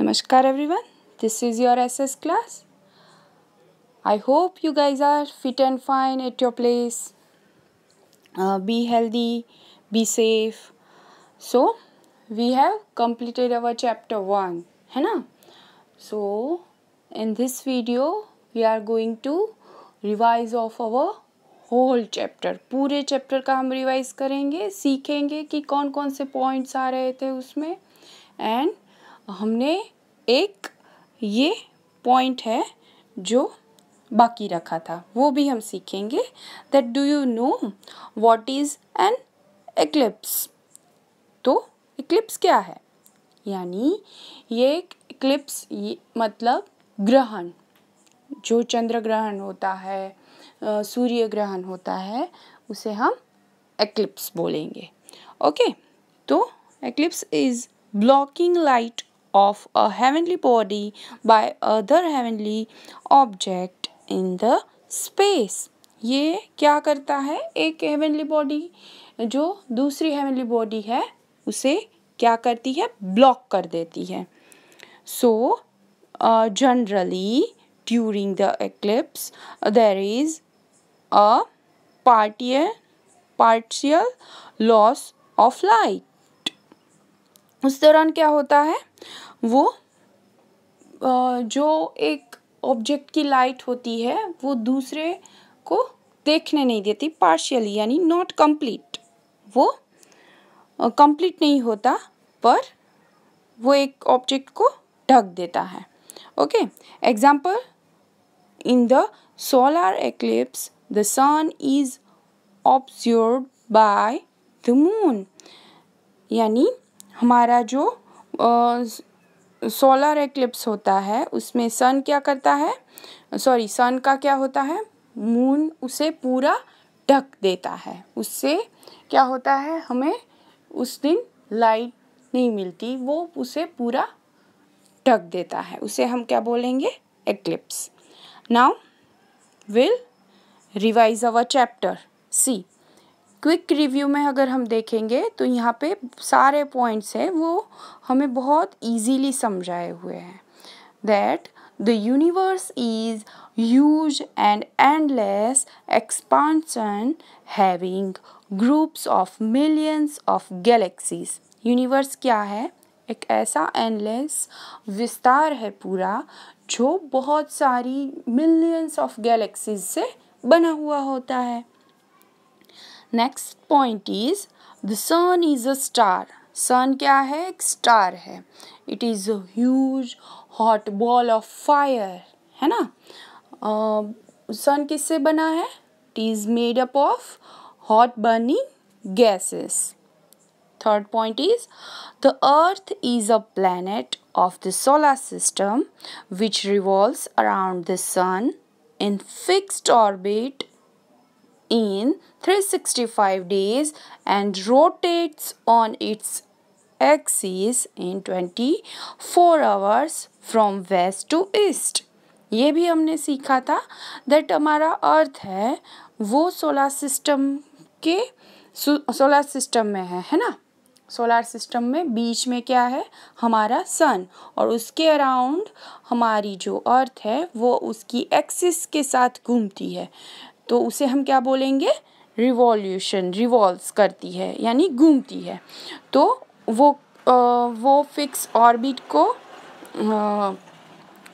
नमस्कार everyone this is your SS class I hope you guys are fit and fine at your place be healthy be safe so we have completed our chapter one है ना? So in this video we are going to revise of our whole chapter पूरे chapter का हम revise करेंगे, सीखेंगे कि कौन कौन से पॉइंट्स आ रहे थे उसमें. एंड हमने एक ये पॉइंट है जो बाकी रखा था। वो भी हम सीखेंगे that do you know what is an eclipse तो इक्लिप्स क्या है? यानी ये एक इक्लिप्स मतलब ग्रहण, जो चंद्र ग्रहण होता है सूर्य ग्रहण होता है, उसे हम एक्लिप्स बोलेंगे। ओके तो eclipse is blocking light of a heavenly body by other heavenly object in the space ये क्या करता है? एक हेवनली बॉडी जो दूसरी हेवनली बॉडी है, उसे क्या करती है? ब्लॉक कर देती है। So generally during the eclipse there is a partial partial loss of light. उस दौरान क्या होता है? वो जो एक ऑब्जेक्ट की लाइट होती है, वो दूसरे को देखने नहीं देती पार्शियली यानी नॉट कंप्लीट वो कंप्लीट नहीं होता, पर वो एक ऑब्जेक्ट को ढक देता है। Okay example in the solar eclipse the sun is obscured by the moon. यानी हमारा जो सोलर एक्लिप्स होता है, उसमें सन क्या करता है? सॉरी सन का क्या होता है? मून उसे पूरा ढक देता है। उससे क्या होता है? हमें उस दिन लाइट नहीं मिलती, वो उसे पूरा ढक देता है। उसे हम क्या बोलेंगे? Eclipse now will revise our chapter see quick review में अगर हम देखेंगे तो यहाँ पे सारे पॉइंट्स हैं, वो हमें बहुत इजीली समझाए हुए हैं। That the universe is huge and endless expansion having groups of millions of galaxies universe क्या है? एक ऐसा एंडलेस विस्तार है पूरा, जो बहुत सारी मिलियंस ऑफ़ गैलेक्सीज से बना हुआ होता है। next point is the sun is a star sun क्या है एक स्टार है it is a huge hot ball of fire है ना सन uh, किससे बना है it is made up of hot burning gases third point is the earth is a planet of the solar system which revolves around the sun in fixed orbit in 365 days and rotates on its axis in 24 hours from west to east. ये भी हमने सीखा था that हमारा earth है, वो solar system के solar system में है है ना? सोलर सिस्टम में बीच में क्या है? हमारा सन और उसके अराउंड हमारी जो अर्थ है, वो उसकी एक्सिस के साथ घूमती है। तो उसे हम क्या बोलेंगे? रिवॉल्यूशन रिवॉल्व करती है यानी घूमती है। तो वो आ, वो फिक्स ऑर्बिट को आ,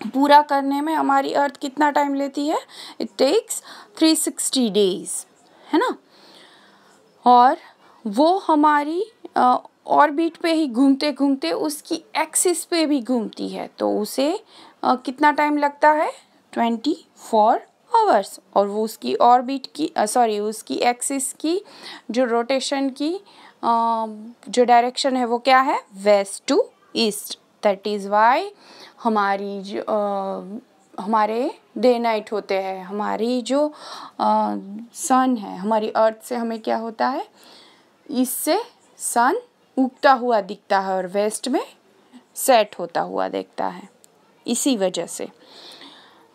पूरा करने में हमारी अर्थ कितना टाइम लेती है? It takes three sixty days है ना? और वो हमारी ऑर्बिट पे ही घूमते घूमते उसकी एक्सिस पे भी घूमती है। तो उसे आ, कितना टाइम लगता है? ट्वेंटी फोर आवर्स और वो उसकी ऑर्बिट की सॉरी उसकी एक्सिस की जो रोटेशन की जो डायरेक्शन है वो क्या है? West to east that is why हमारी जो आ, हमारे डे नाइट होते हैं। हमारी जो सन है हमारी अर्थ से हमें क्या होता है? इससे सन उगता हुआ दिखता है और वेस्ट में सेट होता हुआ देखता है। इसी वजह से।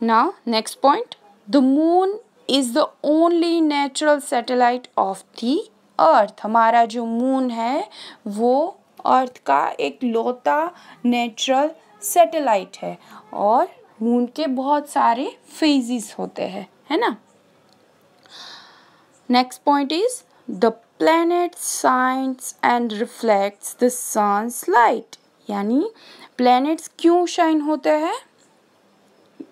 Now next point the moon is the only natural satellite of the earth हमारा जो मून है, वो अर्थ का एक लौता नेचुरल सैटेलाइट है और मून के बहुत सारे फेजेस होते हैं, है ना? Next point is the planet science and reflects the sun's light यानी प्लैनेट्स क्यों शाइन होते हैं?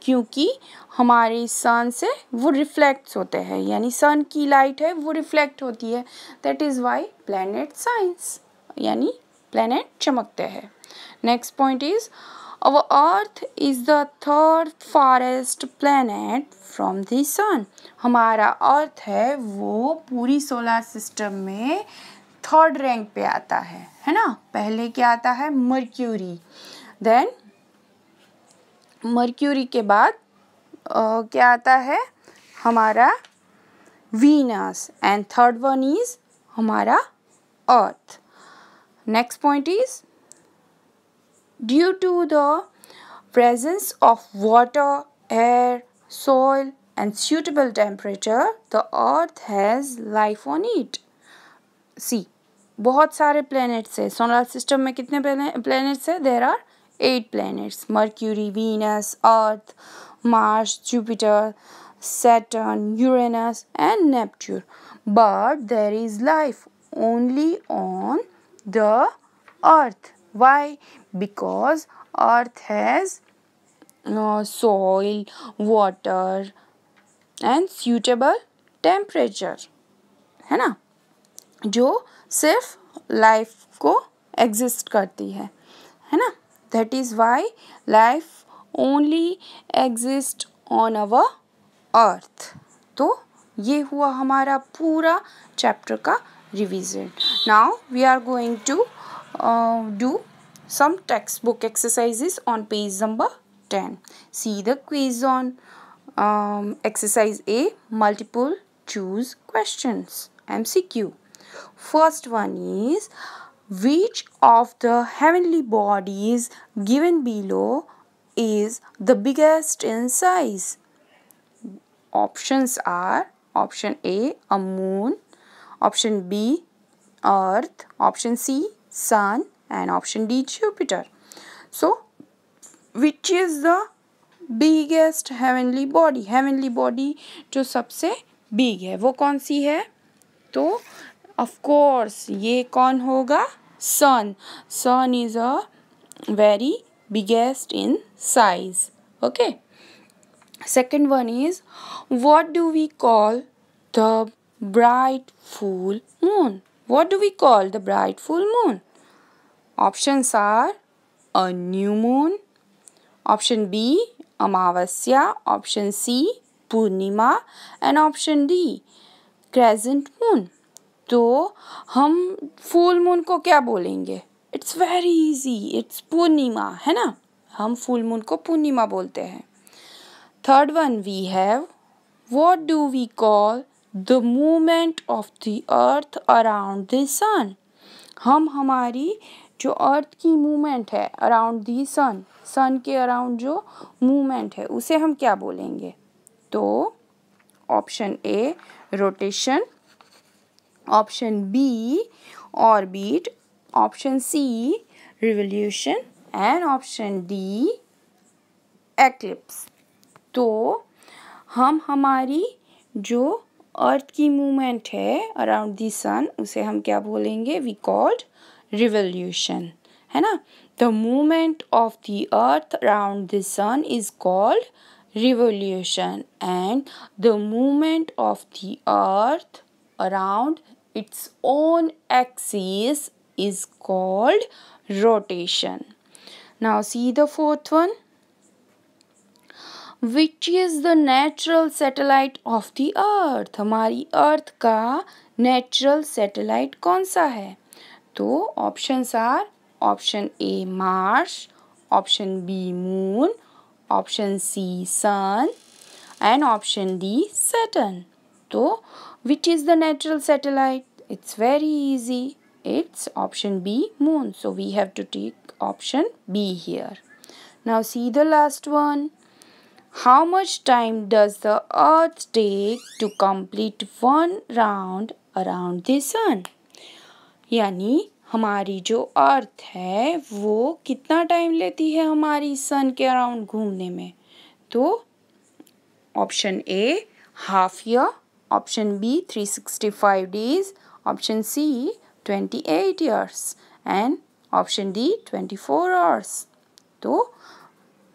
क्योंकि हमारे सन से वो रिफ्लेक्ट्स होते हैं, यानी सन की लाइट है, वो रिफ्लेक्ट होती है। That is why planet science यानी प्लैनेट चमकते हैं। Next point is our earth is the third forest planet from the sun हमारा अर्थ है, वो पूरी सोलर सिस्टम में थर्ड रैंक पे आता है है ना? पहले क्या आता है? मर्क्यूरी देन मर्क्यूरी के बाद क्या आता है? हमारा Venus and third one is हमारा earth next point is due to the presence of water air soil and suitable temperature the earth has life on it. See बहुत सारे प्लैनेट्स है। सोलर सिस्टम में कितने प्लैनेट्स है? There are eight planets. Mercury Venus Earth, Mars, Jupiter, Saturn, Uranus, and Neptune. But there is life only on the Earth. Why? Because Earth has uh, soil, water, and suitable temperature. है ना जो सिर्फ़ life को exist करती है है ना that is why life only exist on our earth तो ये हुआ हमारा पूरा चैप्टर का revision now we are going to do some textbook exercises on page number ten see the quiz on exercise A multiple choose quest C Q first one is which of the heavenly bodies given below is the biggest in size? Options are option A, a moon, option B, earth, option C, sun and option D, Jupiter. So, which is the biggest heavenly body? Heavenly body जो सबसे big है वो कौन सी है तो of course ये कौन होगा sun sun is a very biggest in size okay second one is what do we call the bright full moon what do we call the bright full moon options are a new moon option b amavasya option c purnima and option d crescent moon तो हम full moon को क्या बोलेंगे it's very easy it's पूर्णिमा है ना? हम full moon को पूर्णिमा बोलते हैं। Third one we have what do we call the movement of the earth around the sun हम हमारी जो अर्थ की मूवमेंट है अराउंड दी सन सन के अराउंड जो मूवमेंट है, उसे हम क्या बोलेंगे? तो option A rotation option B orbit option C, revolution and option D, eclipse. तो हम हमारी जो अर्थ की मूवमेंट है, अराउंड दी सन, उसे हम क्या बोलेंगे? वी कॉल्ड रिवोल्यूशन है ना? The movement of the earth around the sun is called revolution, and the movement of the earth around its own axis is called rotation. Now see the fourth one. Which is the natural satellite of the earth? हमारी earth का natural satellite कौन सा है तो options are option A Mars option B moon option C sun and option D Saturn तो which is the natural satellite it's very easy it's option b moon so we have to take option b here now see the last one how much time does the earth take to complete one round around the sun यानी हमारी जो अर्थ है वो कितना time लेती है हमारी सन के अराउंड घूमने में तो option A half year option B three sixty five days option C twenty eight years and option D twenty four hours तो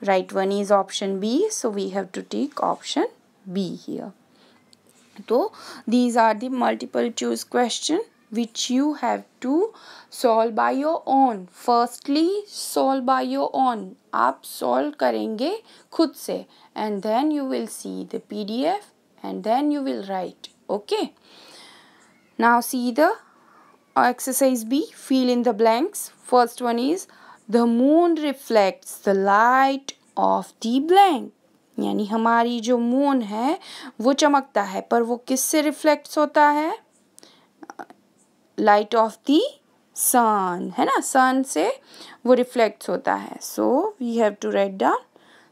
right one is option B so we have to take option B here so these are the multiple choice question which you have to solve by your own firstly solve by your own आप solve करेंगे खुद से and then you will see the PDF and then you will write okay now see the exercise B, fill in the blanks. First one is, the moon reflects the light of the blank. यानी हमारी जो moon है, वो चमकता है, पर वो किससे रिफ्लेक्ट होता है? लाइट ऑफ़ दी सन है ना? सन से वो रिफ्लेक्ट होता है. So we have to write down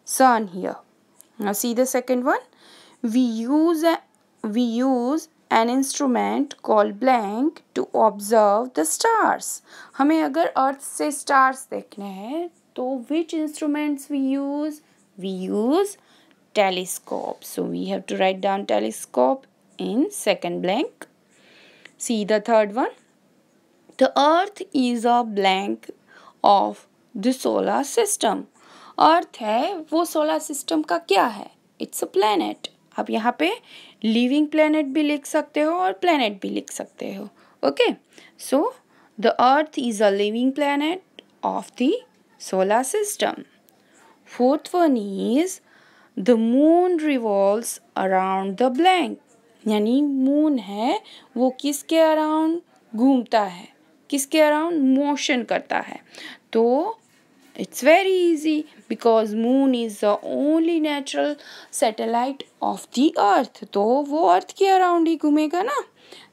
sun here see the second one we use we use an instrument call blank to observe the stars हमें अगर अर्थ से स्टार्स देखने हैं तो which instruments we use we use telescope so we have to write down telescope in second blank see the third one the earth is a blank of the solar system earth है, वो solar system का क्या है? It's a planet अब यहाँ पे living planet भी लिख सकते हो और प्लैनेट भी लिख सकते हो okay so the earth is a living planet of the solar system fourth one is the moon revolves around the blank यानी मून है, वो किसके अराउंड घूमता है। किसके अराउंड मोशन करता है। तो it's very easy because moon is the only natural satellite of the earth तो वो अर्थ के अराउंड ही घूमेगा ना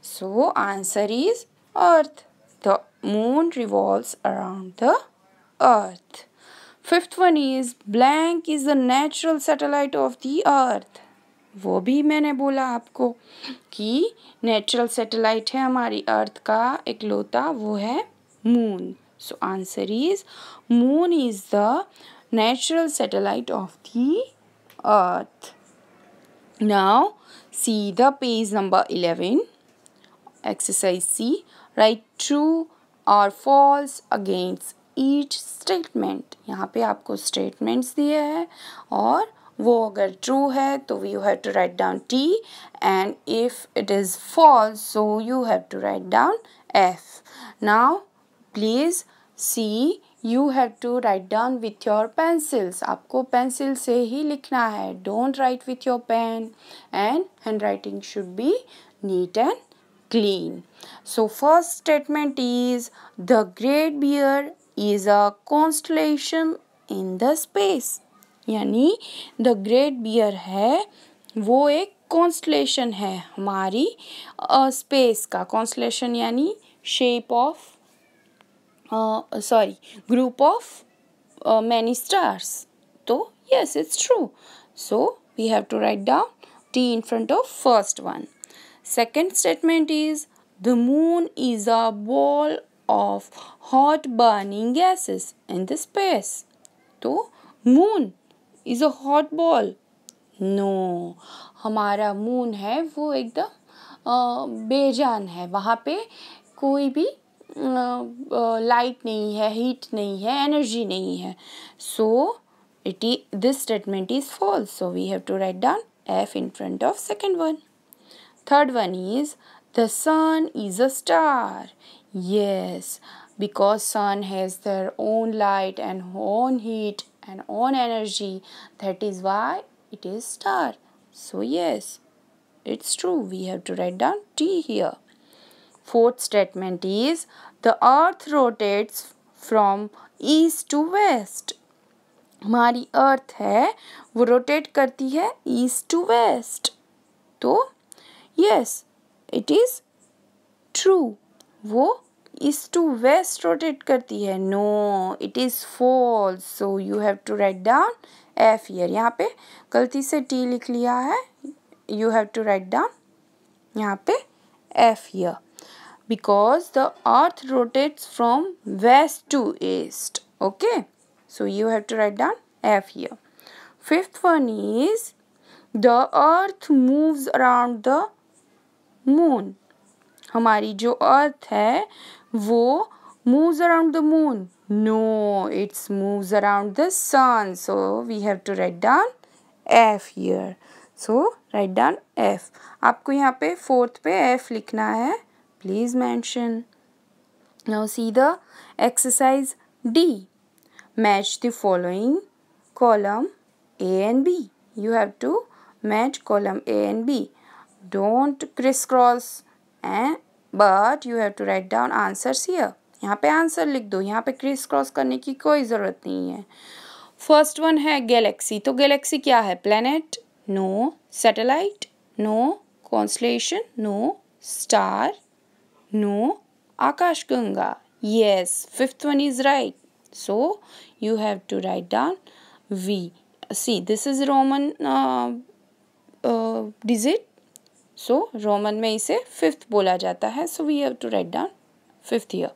so answer is earth the moon revolves around the earth fifth one is blank is the natural satellite of the earth वो भी मैंने बोला आपको कि नेचुरल सैटेलाइट है हमारी अर्थ का इकलौता वो है moon So answer is moon is the natural satellite of the earth. Now see the page number 11 exercise C write true or false against each statement यहाँ पे आपको statements दिए हैं और वो अगर true है तो you have to write down T and if it is false so you have to write down F. Now please see you have to write down with your pencils आपको pencil से ही लिखना है. Don't write with your pen and handwriting should be neat and clean so first statement is the great bear is a constellation in the space यानी the great beer है वो एक constellation है हमारी स्पेस uh, का. Constellation यानी shape of uh, group of uh, many stars so yes it's true so we have to write down t in front of first one second statement is the moon is a ball of hot burning gases in the space तो moon is a hot ball no हमारा moon है वो एकदम बेजान है वहाँ पे कोई भी लाइट नहीं है हीट नहीं है एनर्जी नहीं है so it this statement is false so we have to write down F in front of second one third one is the sun is a star yes because sun has their own light and own heat and own energy that is why it is star so yes it's true we have to write down t here Fourth statement is, the earth rotates from east to west. हमारी अर्थ है, वो rotate करती है east to west तो yes it is true वो east to west rotate करती है. No it is false so you have to write down F here यहाँ पे गलती से टी लिख लिया है. You have to write down यहाँ पे F here because the earth rotates from west to east okay so you have to write down f here fifth one is the earth moves around the moon हमारी जो अर्थ है वो moves around the moon no it moves around the sun so we have to write down f here so write down f आपको यहाँ पे fourth पे f लिखना है please mention now see the exercise D match the following column A and B you have to match column A and B don't crisscross and but you have to write down answers here यहाँ पे answer लिख दो यहाँ पे क्रिस cross करने की कोई ज़रूरत नहीं है फ़र्स्ट वन है गैलेक्सी तो गैलेक्सी क्या है planet no satellite no constellation no star no आकाश गंगा yes fifth one is right so you have to write down v see this is roman uh, uh, digit so roman में इसे fifth बोला जाता है so we have to write down fifth here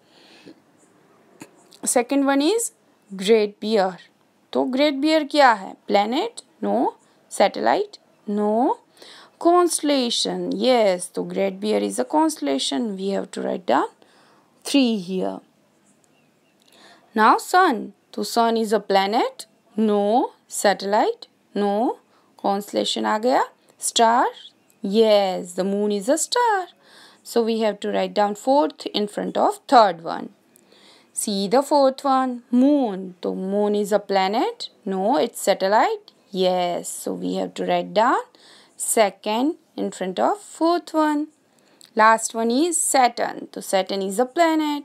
second one is great bear तो great bear क्या है planet no satellite no constellation. Yes, so Great Bear is a constellation. We have to write down 3 here. Now sun. So sun is a planet. No. Satellite. No. Constellation aa gaya. Star. Yes, the moon is a star. So we have to write down fourth in front of third one. See the fourth one. Moon. So moon is a planet. No, it's satellite. Yes. So we have to write down second in front of fourth one. Last one is Saturn. So Saturn is a planet.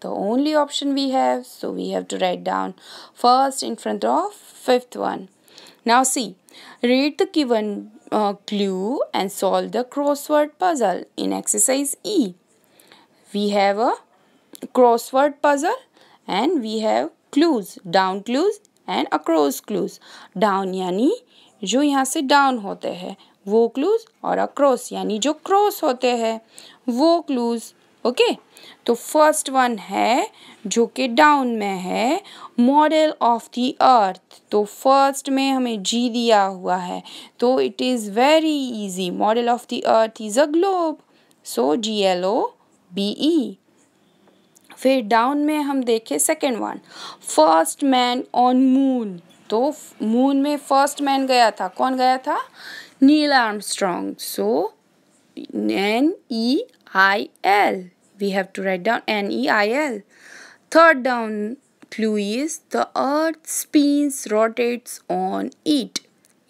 The only option we have, so we have to write down first in front of fifth one. Now see, read the given uh, clue and solve the crossword puzzle in exercise E. We have a crossword puzzle and we have clues down clues and across clues down यानी जो यहाँ से down होते हैं वो clues और across यानी जो क्रॉस होते हैं, वो क्लूज ओके तो फ़र्स्ट वन है, जो कि डाउन में है मॉडल ऑफ़ द अर्थ तो फ़र्स्ट में हमें जी दिया हुआ है तो it is very easy model of the earth is a globe so G L O B E फिर डाउन में हम देखें second one first man on moon तो मून में फ़र्स्ट मैन गया था. कौन गया था? Neil Armstrong so N E I L we have to write down N E I L third down clue is the earth spins rotates on it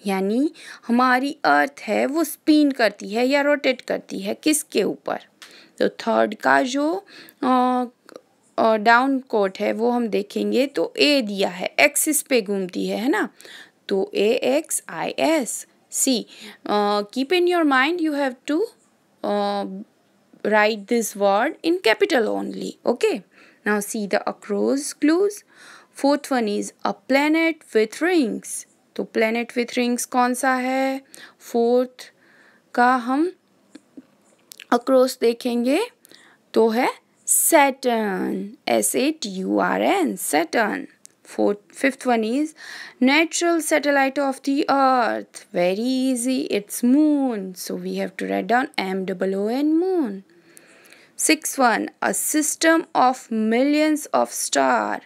यानी, हमारी अर्थ है, वो स्पिन करती है या रोटेट करती है, किसके ऊपर? तो थर्ड का जो डाउन कोट है, वो हम देखेंगे तो ए दिया है एक्सिस पे घूमती है है ना? तो A X I S see keep in your mind you have to write this word in capital only okay now see the across clues fourth one is a planet with rings तो planet with rings कौन सा है fourth का हम across देखेंगे तो है Saturn. S A T U R N. Saturn. Fourth, fifth one is natural satellite of the earth. Very easy. It's moon. So we have to write down M O O N moon. Sixth one, a system of millions of star.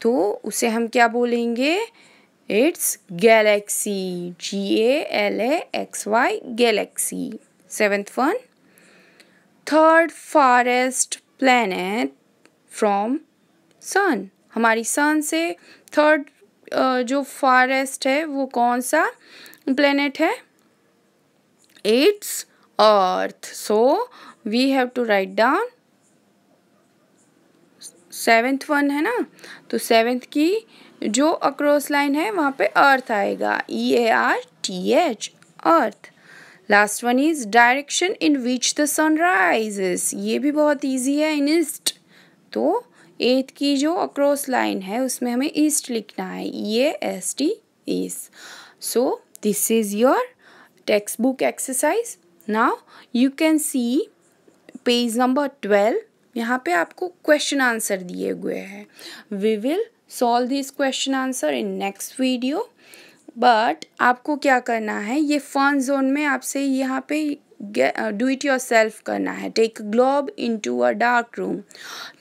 तो उसे हम क्या बोलेंगे it's galaxy G A L A X Y galaxy seventh one third farthest planet from sun हमारी sun से third जो forest है, वो कौन सा प्लेनेट है? It's earth so we have to write down seventh one है ना? तो सेवेंथ की जो अक्रॉस लाइन है, वहाँ पे अर्थ आएगा. E A R T H earth last one is direction in which the sun rises ये भी बहुत ईजी है इन ईस्ट तो एथ की जो अक्रॉस लाइन है, उसमें हमें ईस्ट लिखना है। ये S T east so this is your textbook exercise now you can see page number twelve यहाँ पे आपको क्वेश्चन आंसर दिए हुए हैं। We will solve this question answer in next video but आपको क्या करना है? ये फन जोन में आपसे यहाँ पे डू इट योर सेल्फ करना है. Take globe into a dark room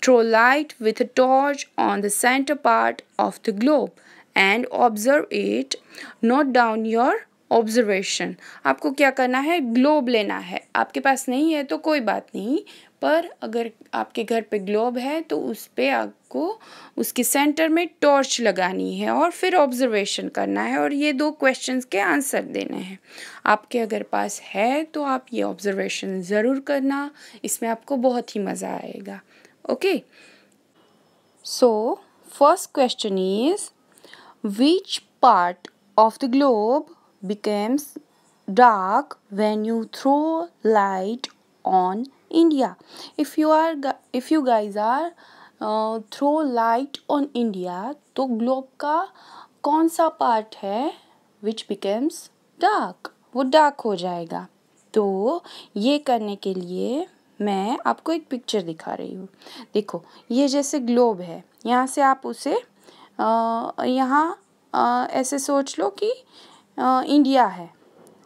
throw light with a torch on the centre part of the globe and observe it note down your observation आपको क्या करना है? ग्लोब लेना है. आपके पास नहीं है तो कोई बात नहीं. पर अगर आपके घर पे ग्लोब है तो उस पर आपको उसके सेंटर में टॉर्च लगानी है और फिर ऑब्जर्वेशन करना है और ये दो क्वेश्चंस के आंसर देने हैं। आपके अगर पास है तो आप ये ऑब्जर्वेशन ज़रूर करना। इसमें आपको बहुत ही मज़ा आएगा। Okay so first question is which part of the globe becomes dark when you throw light on India. If you are if you guys are uh, throw light on India तो globe का कौन सा part है? Which becomes dark वो dark हो जाएगा। तो ये करने के लिए मैं आपको एक पिक्चर दिखा रही हूँ। देखो ये जैसे ग्लोब है। यहाँ से आप उसे यहाँ ऐसे सोच लो कि आ, इंडिया है।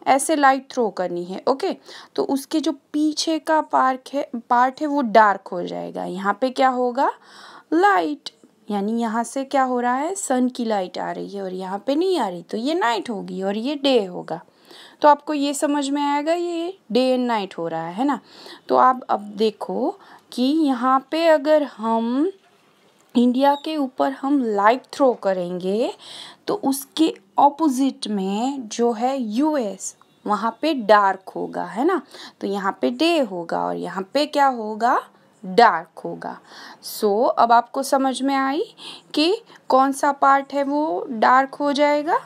ऐसे लाइट थ्रो करनी है ओके तो उसके जो पीछे का पार्क है पार्ट है, वो डार्क हो जाएगा। यहाँ पे क्या होगा? लाइट यानी यहाँ से क्या हो रहा है? सन की लाइट आ रही है और यहाँ पे नहीं आ रही तो ये नाइट होगी और ये डे होगा। तो आपको ये समझ में आएगा, ये डे एंड नाइट हो रहा है ना? तो आप अब देखो कि यहाँ पे अगर हम इंडिया के ऊपर हम लाइट थ्रो करेंगे तो उसके ऑपोजिट में जो है यूएस वहाँ पे डार्क होगा है ना? तो यहाँ पे डे होगा और यहाँ पे क्या होगा? डार्क होगा। सो so, अब आपको समझ में आई कि कौन सा पार्ट है वो डार्क हो जाएगा?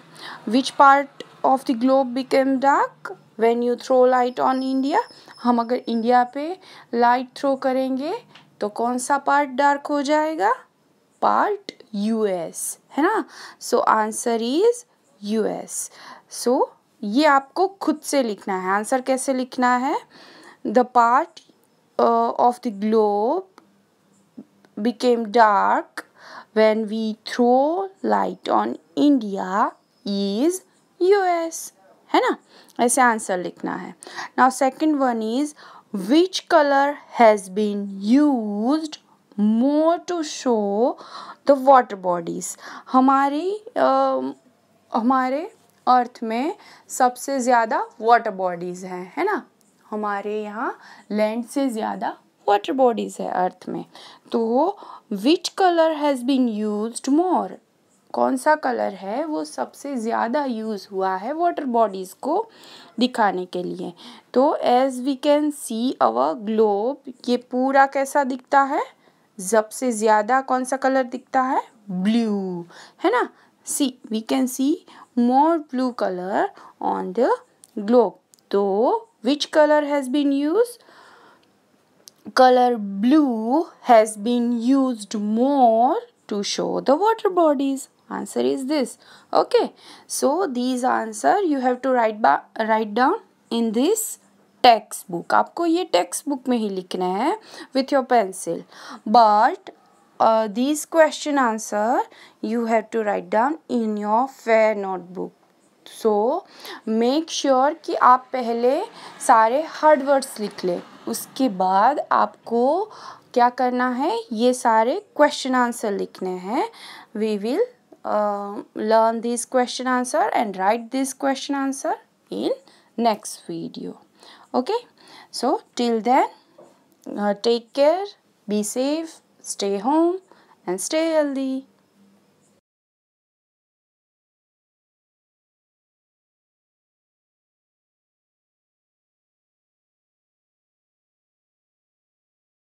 Which part of the globe became dark when you throw light on India हम अगर इंडिया पे लाइट थ्रो करेंगे तो कौन सा पार्ट डार्क हो जाएगा? पार्ट यूएस है ना? So answer is US so ये आपको खुद से लिखना है। आंसर कैसे लिखना है? The part of the globe became dark when we throw light on India is US है ना? ऐसे आंसर लिखना है। Now second one is which colour has been used more to show the water bodies हमारी uh, हमारे अर्थ में सबसे ज़्यादा वाटर बॉडीज़ हैं, है ना? हमारे यहाँ लैंड से ज़्यादा वाटर बॉडीज़ है अर्थ में। तो which colour has been use more कौन सा कलर है वो सबसे ज़्यादा यूज़ हुआ है वाटर बॉडीज़ को दिखाने के लिए? तो as we can see our globe ये पूरा कैसा दिखता है? सबसे ज़्यादा कौन सा कलर दिखता है? ब्लू है ना? See we can see more blue colour on the globe तो which colour has been use color blue has been used more to show the water bodies answer is this okay so these answer you have to write write down in this text book आपको ये text book में ही लिखना है with your pencil but this question answer you have to write down in your fair notebook so make sure कि आप पहले सारे हार्ड वर्ड्स लिख लें। उसके बाद आपको क्या करना है? ये सारे क्वेश्चन आंसर लिखने हैं। We will learn this question answer and write this question answer in next video so till then uh, take care be safe stay home and stay healthy